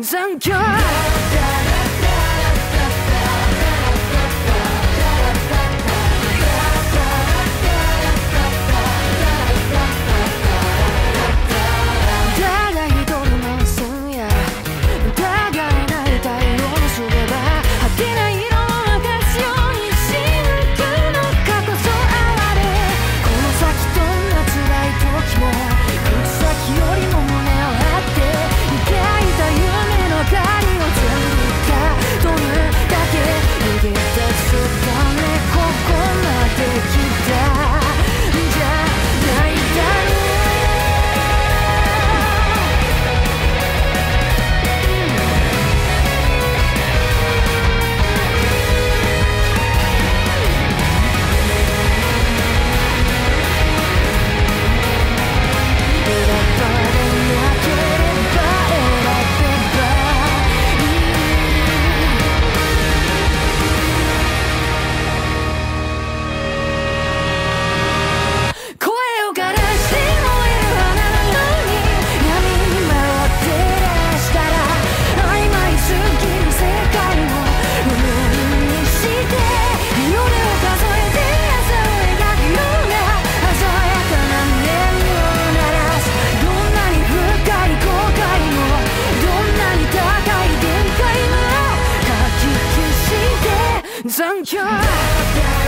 당장 결 Don't you?